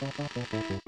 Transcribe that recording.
どこどこ?